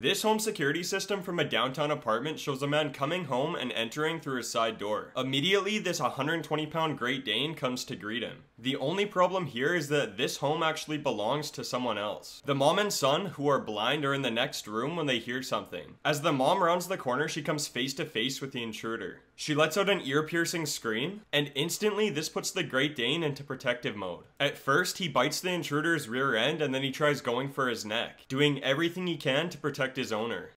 This home security system from a downtown apartment shows a man coming home and entering through his side door. Immediately, this 120 pound Great Dane comes to greet him. The only problem here is that this home actually belongs to someone else. The mom and son, who are blind, are in the next room when they hear something. As the mom rounds the corner, she comes face to face with the intruder. She lets out an ear piercing scream, and instantly this puts the Great Dane into protective mode. At first, he bites the intruder's rear end and then he tries going for his neck, doing everything he can to protect his owner.